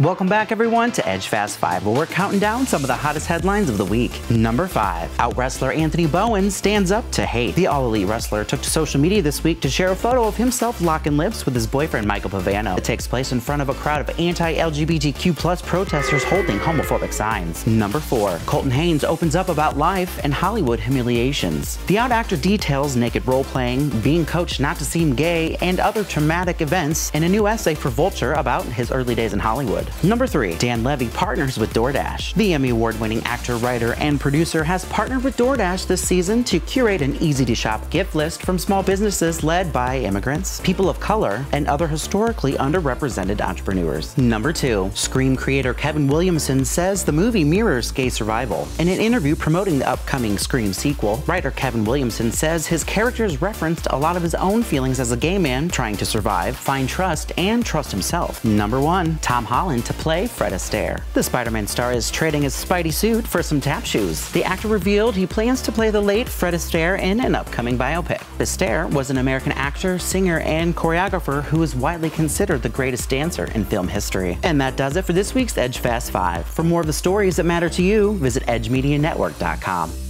Welcome back, everyone, to Edge Fast 5, where we're counting down some of the hottest headlines of the week. Number 5. Out wrestler Anthony Bowen stands up to hate. The All Elite wrestler took to social media this week to share a photo of himself locking lips with his boyfriend Michael Pavano. It takes place in front of a crowd of anti-LGBTQ plus protesters holding homophobic signs. Number 4. Colton Haynes opens up about life and Hollywood humiliations. The out actor details naked role-playing, being coached not to seem gay, and other traumatic events in a new essay for Vulture about his early days in Hollywood. Number 3. Dan Levy partners with DoorDash. The Emmy Award-winning actor, writer, and producer has partnered with DoorDash this season to curate an easy-to-shop gift list from small businesses led by immigrants, people of color, and other historically underrepresented entrepreneurs. Number 2. Scream creator Kevin Williamson says the movie mirrors gay survival. In an interview promoting the upcoming Scream sequel, writer Kevin Williamson says his characters referenced a lot of his own feelings as a gay man trying to survive, find trust, and trust himself. Number 1. Tom Holland to play Fred Astaire. The Spider-Man star is trading his Spidey suit for some tap shoes. The actor revealed he plans to play the late Fred Astaire in an upcoming biopic. Astaire was an American actor, singer, and choreographer who is widely considered the greatest dancer in film history. And that does it for this week's Edge Fast 5. For more of the stories that matter to you, visit edgemedianetwork.com.